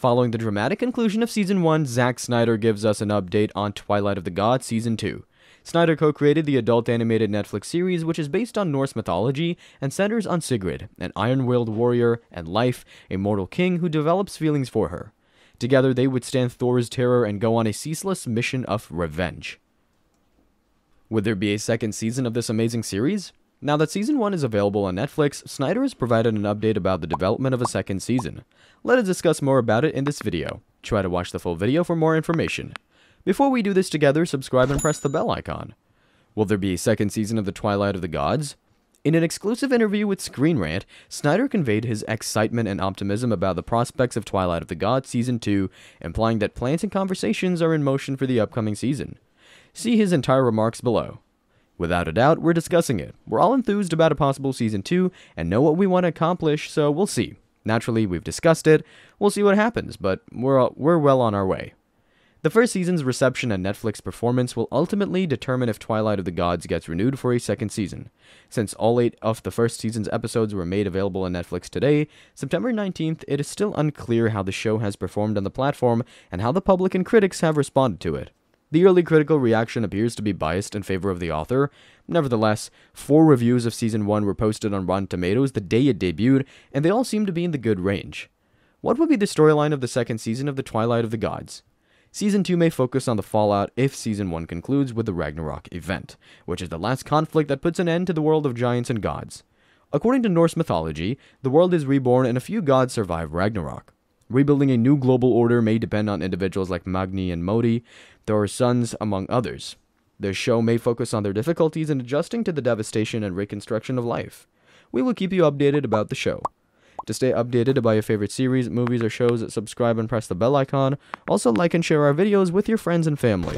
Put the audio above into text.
Following the dramatic conclusion of Season 1, Zack Snyder gives us an update on Twilight of the Gods Season 2. Snyder co created the adult animated Netflix series, which is based on Norse mythology and centers on Sigrid, an iron willed warrior, and Leif, a mortal king who develops feelings for her. Together, they withstand Thor's terror and go on a ceaseless mission of revenge. Would there be a second season of this amazing series? Now that season 1 is available on Netflix, Snyder has provided an update about the development of a second season. Let us discuss more about it in this video. Try to watch the full video for more information. Before we do this together, subscribe and press the bell icon. Will there be a second season of The Twilight of the Gods? In an exclusive interview with Screen Rant, Snyder conveyed his excitement and optimism about the prospects of Twilight of the Gods Season 2, implying that plans and conversations are in motion for the upcoming season. See his entire remarks below. Without a doubt, we're discussing it. We're all enthused about a possible season 2 and know what we want to accomplish, so we'll see. Naturally, we've discussed it. We'll see what happens, but we're we're well on our way. The first season's reception and Netflix performance will ultimately determine if Twilight of the Gods gets renewed for a second season. Since all eight of the first season's episodes were made available on Netflix today, September 19th, it is still unclear how the show has performed on the platform and how the public and critics have responded to it. The early critical reaction appears to be biased in favor of the author. Nevertheless, four reviews of season 1 were posted on Rotten Tomatoes the day it debuted, and they all seem to be in the good range. What would be the storyline of the second season of The Twilight of the Gods? Season 2 may focus on the fallout if Season 1 concludes with the Ragnarok event, which is the last conflict that puts an end to the world of giants and gods. According to Norse mythology, the world is reborn and a few gods survive Ragnarok. Rebuilding a new global order may depend on individuals like Magni and Modi, their sons, among others. The show may focus on their difficulties in adjusting to the devastation and reconstruction of life. We will keep you updated about the show. To stay updated about your favorite series, movies, or shows, subscribe and press the bell icon. Also, like and share our videos with your friends and family.